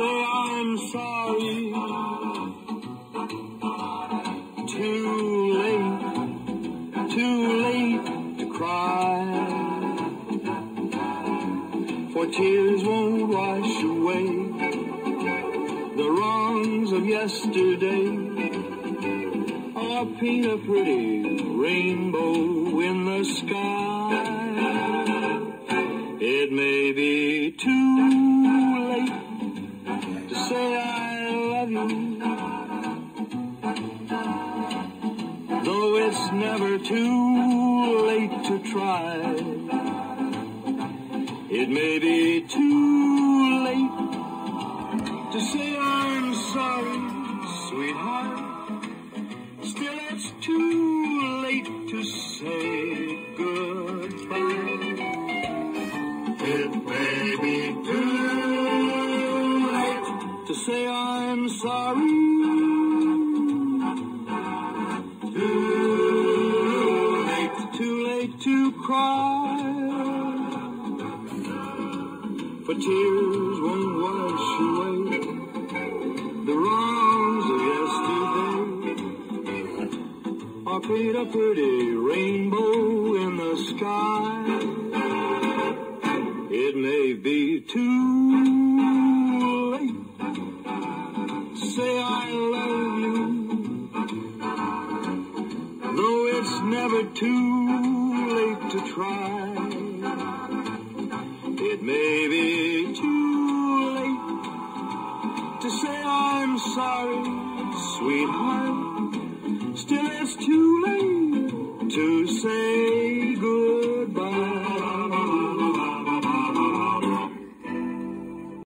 I'm sorry. Too late, too late to cry. For tears won't wash away the wrongs of yesterday. Or paint a pretty rainbow in the sky. It may be too late to say I love you. Though it's never too late to try. It may be too late to say I'm sorry, sweetheart. Still it's too late to say goodbye. It may be too say I'm sorry. Too late, too late to cry. For tears won't wash away the wrongs of yesterday. Or paint a pretty rainbow in the sky. It may be too never too late to try. It may be too late to say I'm sorry, sweetheart. Still it's too